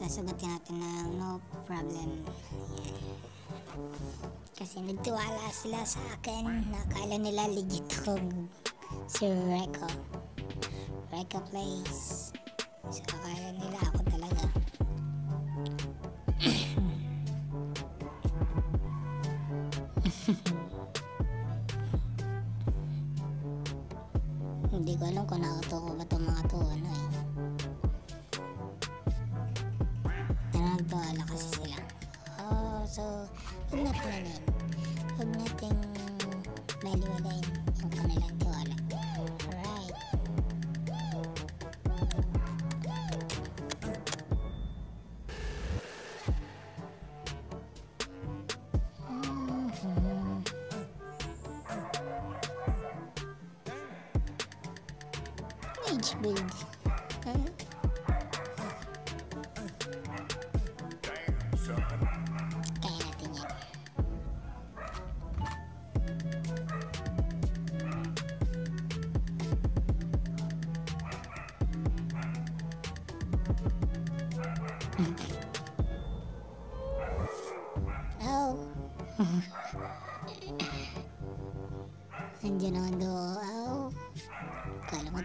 guys, sasagutin natin ng no problem. Ayan. Kasi nagtiwala sila sa akin. Nakala nila legit ako si Reko. Reko plays. So akala nila ako talaga. build. Oh. Anjir nondol.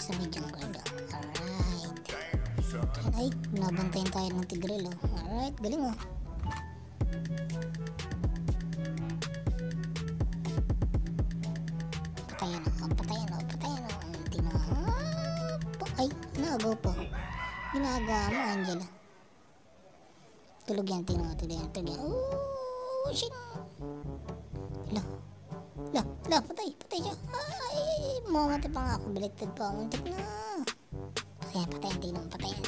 Ay, nasa medyo guard. Alright. Ay, nabantayan tayo ng tigril, oh. Alright, galing, oh. Patayan, oh. Patayan, oh. Patayan, oh. Hindi na. Ah, pa- Ay, nagaw po. Ginagawa mo, Angela. Tulog yan, tingnan mo. Tulog yan, tulog yan. Oh, shit. Lah. Lah, lah, patay, patay siya. Ay, ay, ay, mamamatay pa nga ako. Baliktad pa. Muntik na. Patayan, patayan, tingnan patayan.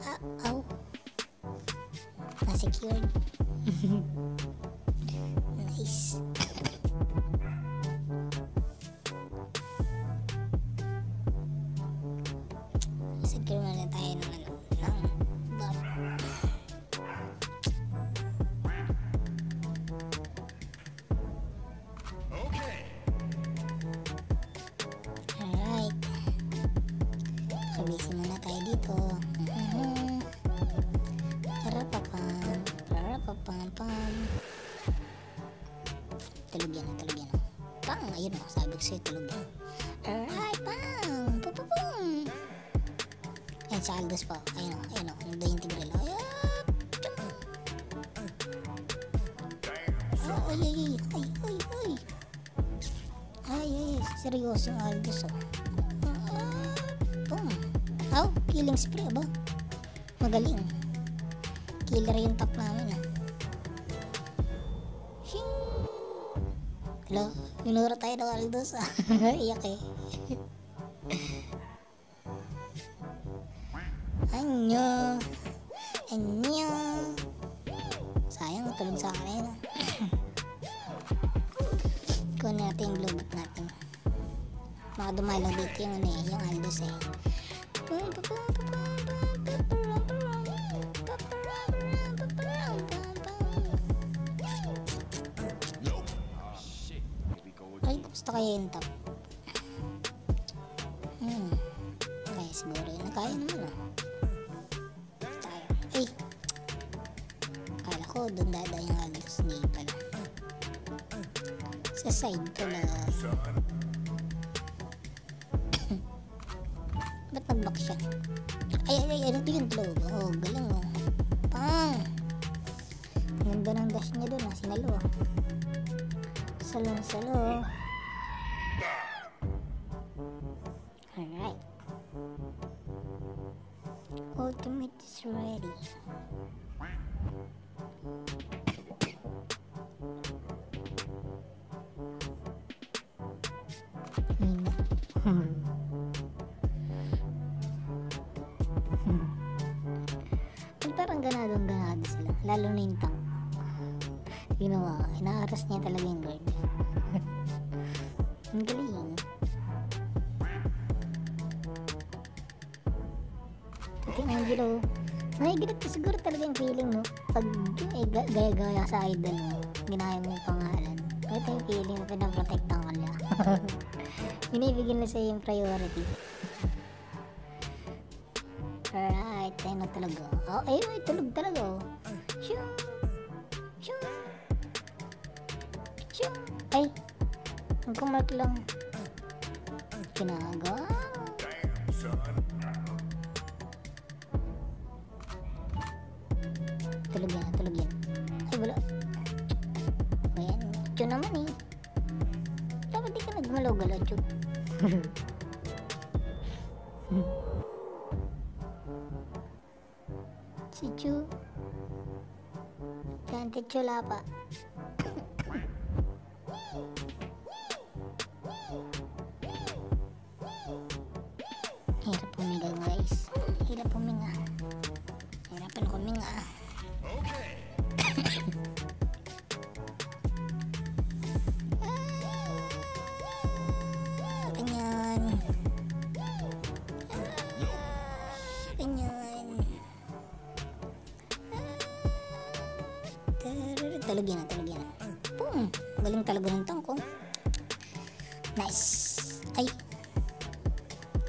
Ah, aw. Na-secured. nice. O, sa'yo, tulog yan. Alright, pang! Pupupum! Ayan, sa Aldous pa. Ayun o, ayun o. Nandun yung tigril. Ayan! Ay, ay, ay, ay, ay, ay. Ay, ay, seryoso yung Aldous oh. Ah, boom. Aw, killing spree ba? Magaling. Killer yung top namin ah. Hello, minura tayo ng Aldous ah. Iyak eh. Anyo! Anyo! Sayang, tulog sa akin. Kunin natin yung blue natin. Mga dumalaw dito yung ano eh, yung Aldous eh. Top. Hmm. Kaya siguro yun. Kaya naman ah. Tayo. Ay! Kala ko doon dada yung Aldous ni pala. Sa side pala. Ba't nag-back siya? Ay, ay, ay, ano yung tulog? Oh, galing oh. Pang! Ang Ganda ng dash niya doon ah, sinalo ah. Salo, salo. ultimate is ready. parang ganadong ganado sila lalo na yung tank ginawa inaaras niya talaga yung guard ang galing Angelo. Nahigilit ko siguro talaga yung feeling, no? Pag eh, ga- gaya-gaya sa idol mo, ginaya mo yung pangalan. Ito yung feeling na pinaprotektan ka nila. Binibigyan na sa'yo yung priority. Alright, tayo na talaga. Oh, ayun, ay, tulog talaga. Oh. Shoo! Shoo! Shoo! Ay! Ang kumark lang. Ginagawa. Tulog cucu dan kecoh lapak. Tarara, Talog yan, talog yan. Boom! Galing talaga ng tangko. Nice. Ay.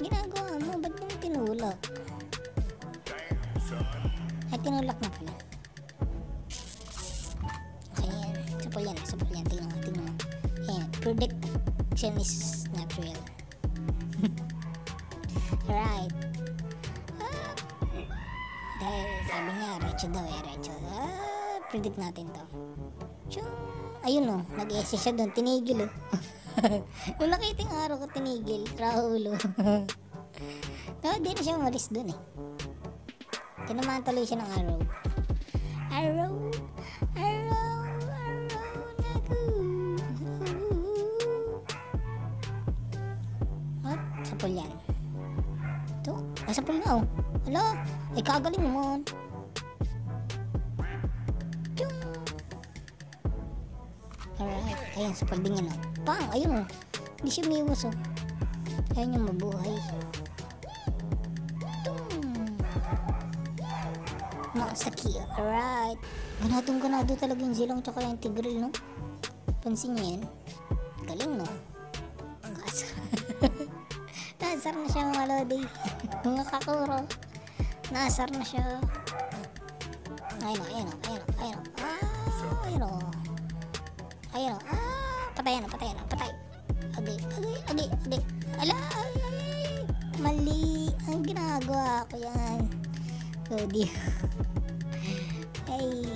Ginagawa mo, ba't mo tinulak? Ay, tinulak na pala. Okay, yan. Sapol yan, sapol yan. Tingnan mo, tingnan mo. Ayan, prediction is not real. right. Ah. Dahil sabi niya, Recho daw eh, Recho. Ah, predict natin to. Tiyung. Ayun o, nag-ese siya doon, tinigil o. Nung nakita yung araw ko, tinigil. Rahulo. no, di na siya umalis doon eh. Tinamaan tuloy siya ng araw. Araw, araw, araw na ko. At, sapol yan. Ito, ay sapol na oh. Hala, ay kagaling naman. Ayan, sapol din yan oh. Pang, ayun oh. Hindi siya umiwas oh. Ayun yung mabuhay. Kill. Alright. Ganadong ganado talaga yung zilong tsaka yung tigril, no? Pansin niyo yan? Galing, no? Kasar. Nasar na siya mga lodi. mga kakuro. Nasar na siya. Ayun, o, ayun, o, ayun, o, ayun, o. Ah, ayun, o. Ayun, o. Ah, patayan, o, patayan, o, patay. Agay, agay, agay, agay. Ala, ay, ay. Mali. Ang ginagawa ko yan. Lodi. Ay.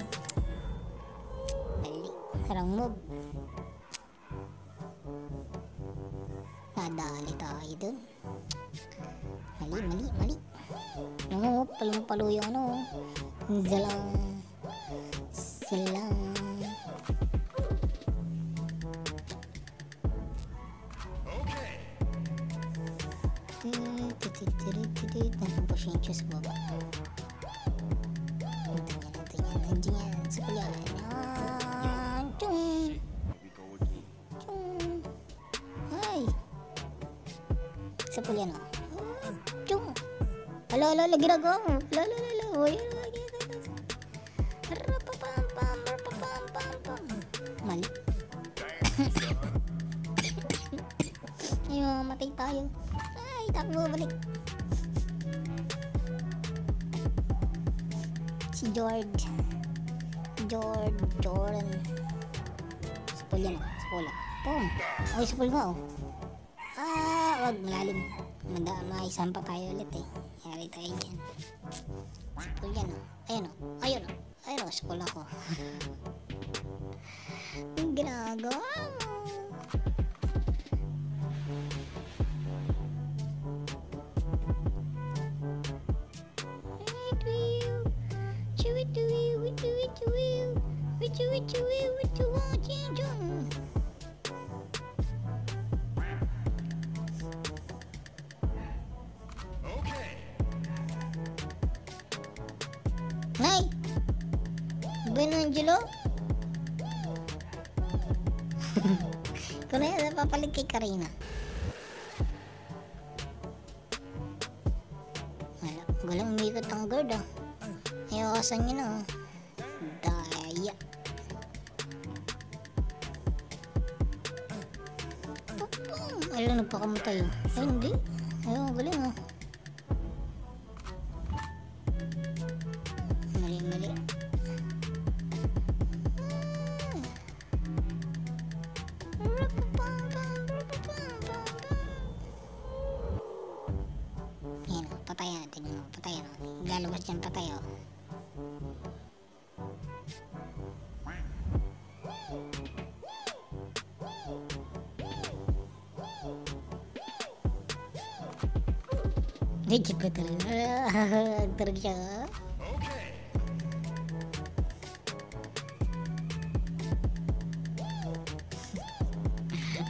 Mali. Parang move. Nadali tayo dun. Mali, mali, mali. Oo, palong-palo yung ano. Silang. Silang. Nandun yan, nandun yan. Sa kaya. Yan. Chung. Here we go again. Chung. Ay. Sa pulyan o. Chung. Alo, alo, alo, ginagawa mo. Alo, alo, alo, alo. Rapapam-pam-pam. Mali. Ay, mamatay tayo. Ay, takbo, balik. Si George. George, Jordan. Spool yan, oh. Spool, oh. Boom. Ay, spool nga, oh. Ah, wag, malalim. Manda, maisan pa tayo ulit, eh. Yari tayo dyan. Spool yan, oh. Ayun, oh. Ayun, oh. Ayun, oh. Spool ako. Ang ginagawa mo. Angelo? Ikaw na kay Karina. Wala, galang umikot ang guard ah. Ayawasan niya na oh. Daya. Alam, nagpakamatay oh. Ay, hindi. Dyan patay oh. Legit ba talaga? Agtarag siya. oh.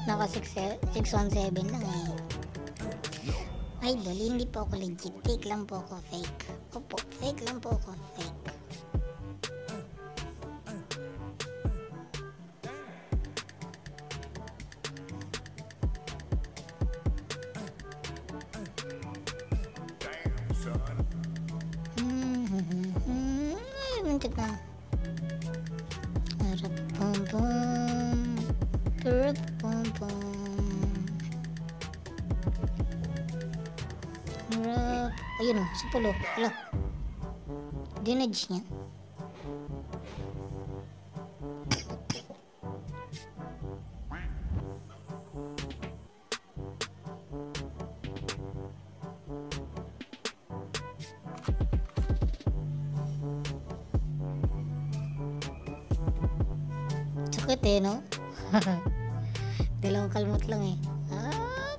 Naka 617 lang eh. Idol, hindi po ako legit. Fake lang po ako, fake. Fake lang po ako, fake. Son. Hmm, ay, muntik na. Arap pum pum. Arap pum pum. Arap. Ayun o, si Polo. Hala. Niya. Sakit eh, no? Dalawang kalmot lang eh. Ah.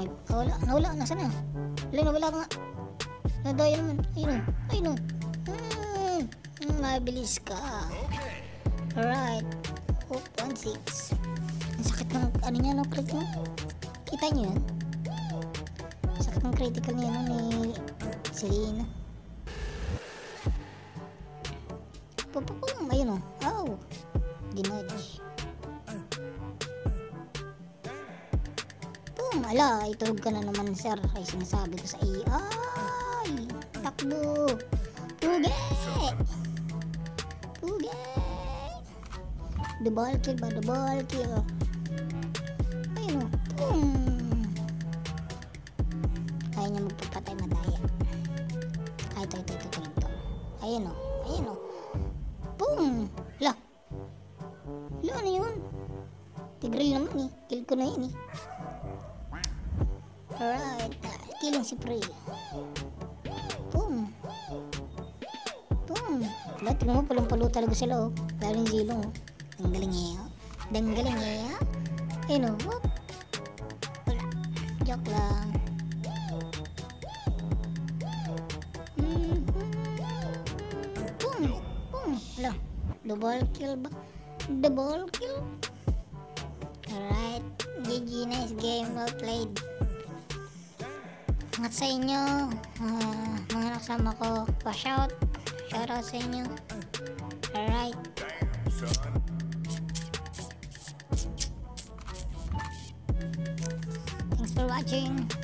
Ay, Nawala, nawala, nasa na? Wala, nawala nga. Nadaya naman. Ayun o, ayun o. Hmm, hmm, mabilis ka. Alright. Hoop, 1-6. Ang sakit ng, ano niya, no, crit mo? Kita niyo yan? Sakit ng critical niya, no, ni Selena. Pupupum, ayun o. Ow. Dinodge. Boom, ala, itulog ka na naman, sir. Ay, sinasabi ko sa iyo. Ay, takbo. Puge! Puge! The ball kill ba? The ball kill. Ayun o. Boom! Kaya niya magpapatay madaya. Ay, ito, ito, ito, ito, ito. Ayun o. Ayun o. Boom! La! La, ano yun? Tigreal naman eh. Kill ko na yun eh. Alright. Killing si Prey. Tingnan mo, palang-palo talaga sila oh. Lalo yung zilong oh. Ang galing niya oh. Ang galing niya. Ayun oh. Whoop! Wala. Joke lang. Mhm. Boom! Boom! Wala. Double kill ba? Double kill? Alright. GG, nice game. Well played. Ingat sa inyo. ah, mga nakasama ko. Wash out. Shout out sa inyo. Alright. Thanks for watching.